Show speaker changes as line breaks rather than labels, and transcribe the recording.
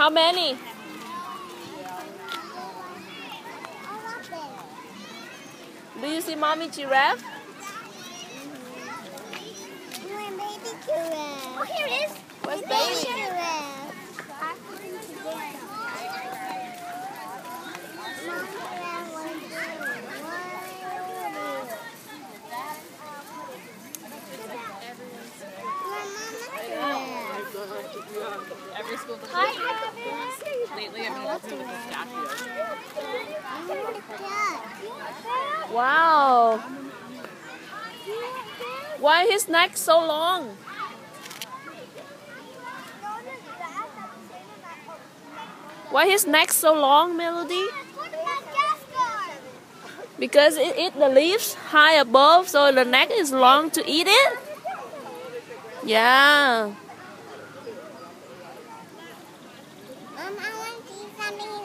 How many? Do you see mommy giraffe?
Oh, here it is.
Where's
Baby
Every school does
Hi,
Lately, I've been working with the statue.
Wow. Why his neck so long? Why his neck so long, Melody? Because it eat the leaves high above, so the neck is long to eat it. Yeah.
I want to eat something.